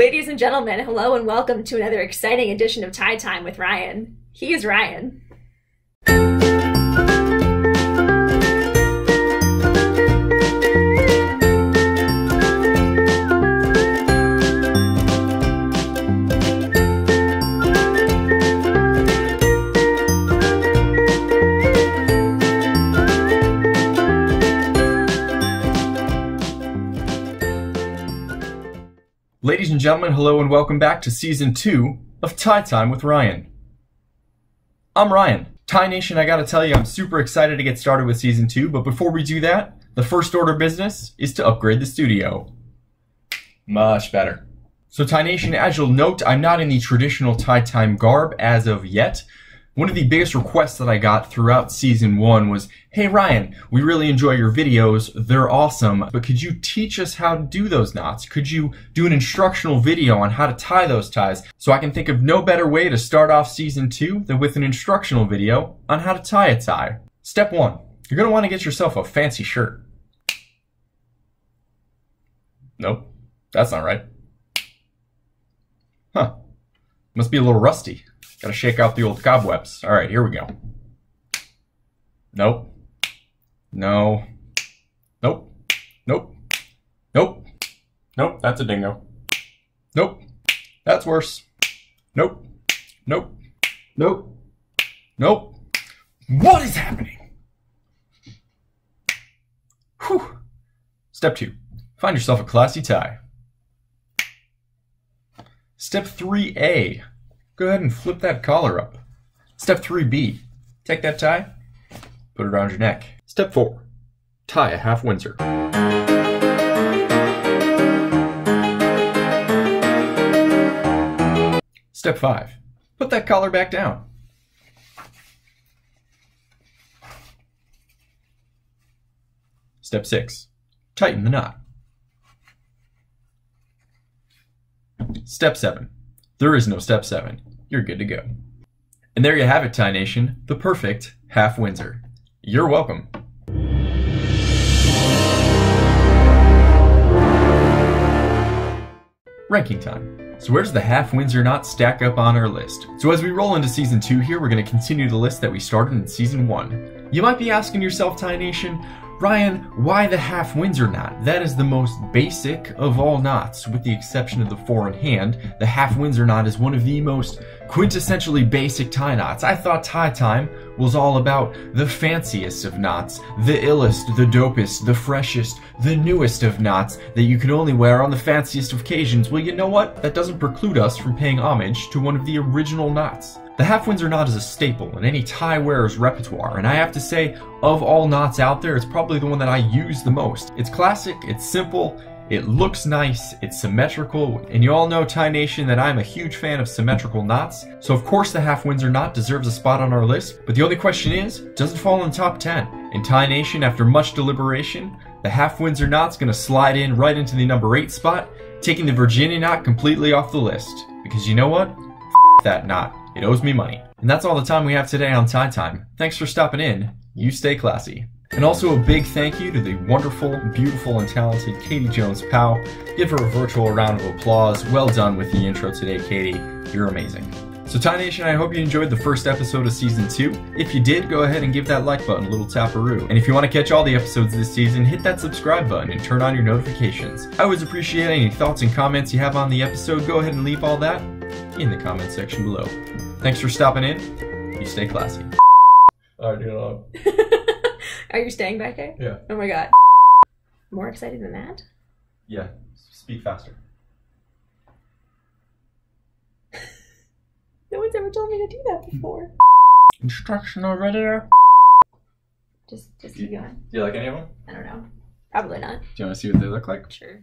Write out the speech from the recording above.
Ladies and gentlemen, hello and welcome to another exciting edition of Tie Time with Ryan. He is Ryan. Ladies and gentlemen, hello and welcome back to season two of Tie Time with Ryan. I'm Ryan. Tie Nation, I gotta tell you, I'm super excited to get started with season two, but before we do that, the first order of business is to upgrade the studio. Much better. So, Tie Nation, as you'll note, I'm not in the traditional Tie Time garb as of yet. One of the biggest requests that I got throughout season one was, Hey Ryan, we really enjoy your videos. They're awesome, but could you teach us how to do those knots? Could you do an instructional video on how to tie those ties? So I can think of no better way to start off season two than with an instructional video on how to tie a tie. Step one, you're gonna wanna get yourself a fancy shirt. Nope, that's not right. Huh, must be a little rusty. Gotta shake out the old cobwebs. All right, here we go. Nope. No. Nope. Nope. Nope. Nope, that's a dingo. Nope. That's worse. Nope. Nope. Nope. Nope. What is happening? Whew. Step two. Find yourself a classy tie. Step 3A. Go ahead and flip that collar up. Step 3B. Take that tie, put it around your neck. Step 4. Tie a half Windsor. Step 5. Put that collar back down. Step 6. Tighten the knot. Step 7. There is no step 7. You're good to go. And there you have it, Tie Nation, the perfect half Windsor. You're welcome. Ranking time. So where does the half Windsor knot stack up on our list? So as we roll into season 2 here, we're going to continue the list that we started in season 1. You might be asking yourself, Tie Nation, Ryan, why the half Windsor knot? That is the most basic of all knots, with the exception of the four in hand. The half Windsor knot is one of the most quintessentially basic tie knots. I thought tie time was all about the fanciest of knots, the illest, the dopest, the freshest, the newest of knots that you can only wear on the fanciest of occasions. Well, you know what? That doesn't preclude us from paying homage to one of the original knots. The half Windsor knot is a staple in any tie wearer's repertoire, and I have to say, of all knots out there, it's probably the one that I use the most. It's classic, it's simple, it looks nice, it's symmetrical, and you all know, Tie Nation, that I'm a huge fan of symmetrical knots, so of course the half Windsor knot deserves a spot on our list, but the only question is, does it fall in the top 10? In Tie Nation, after much deliberation, the half Windsor knot's gonna slide in right into the number 8 spot, taking the Virginia knot completely off the list. Because you know what? F that knot. It owes me money. And that's all the time we have today on Tie Time. Thanks for stopping in. You stay classy. And also a big thank you to the wonderful, beautiful, and talented Katy Jones Powell. Give her a virtual round of applause. Well done with the intro today, Katy. You're amazing. So, Tie Nation, I hope you enjoyed the first episode of season two. If you did, go ahead and give that like button a little taparoo. And if you want to catch all the episodes this season, hit that subscribe button and turn on your notifications. I always appreciate any thoughts and comments you have on the episode. Go ahead and leave all that in the comment section below. Thanks for stopping in. You stay classy. All right, on. Are you staying back there? Yeah. Oh my god. More excited than that? Yeah. Speak faster. No one's ever told me to do that before. Instructional video. Just, just keep going. Do you like any of them? I don't know. Probably not. Do you want to see what they look like? Sure.